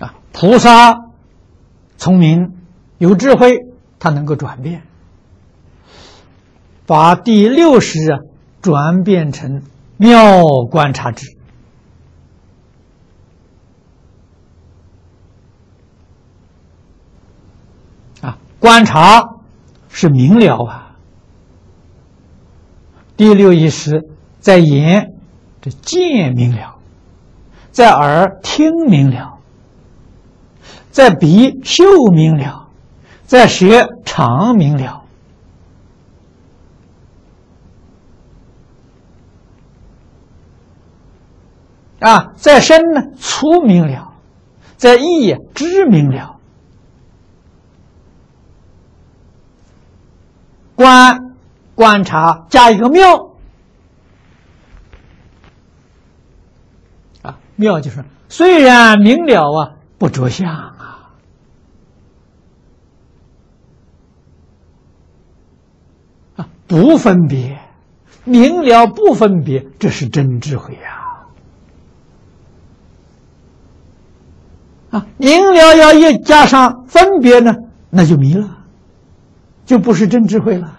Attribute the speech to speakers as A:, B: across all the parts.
A: 啊菩萨聪明有智慧，他能够转变，把第六识啊转变成妙观察智。啊，观察是明了啊，第六意识在眼这见明了，在耳听明了。在鼻嗅明了，在舌尝明了，啊，在身呢粗明了，在意知明了，观观察加一个妙，啊，妙就是虽然明了啊，不着相。不分别，明了不分别，这是真智慧呀！啊，明了要一加上分别呢，那就迷了，就不是真智慧了。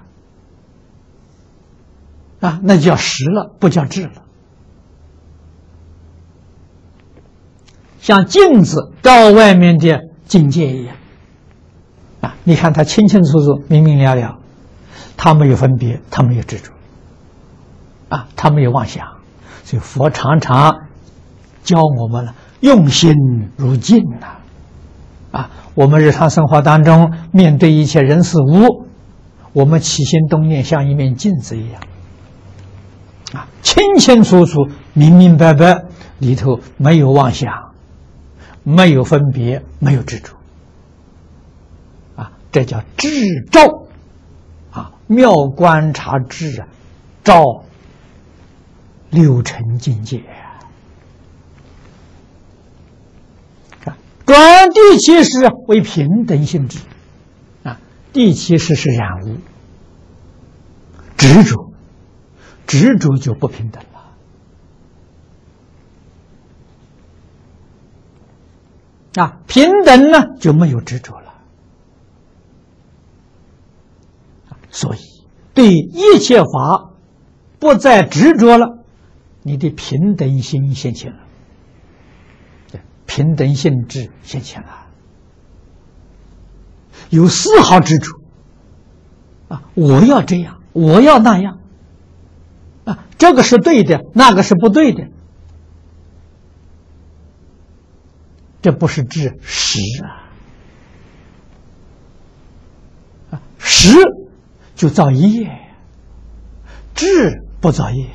A: 啊，那叫实了，不叫智了。像镜子照外面的境界一样，啊，你看它清清楚楚、明明了了。他没有分别，他没有执着，啊，他没有妄想，所以佛常常教我们了，用心如镜呐，啊，我们日常生活当中面对一切人事物，我们起心动念像一面镜子一样，啊，清清楚楚、明明白白，里头没有妄想，没有分别，没有执着，啊，这叫智照。妙观察智啊，照六尘境界啊。转第七识为平等性质啊，第七识是染污执着，执着就不平等了啊。平等呢就没有执着了。所以，对一切法不再执着了，你的平等心现前了，平等性质现前了，有丝毫执着啊！我要这样，我要那样啊！这个是对的，那个是不对的，这不是知实啊啊实。就造业，智不造业。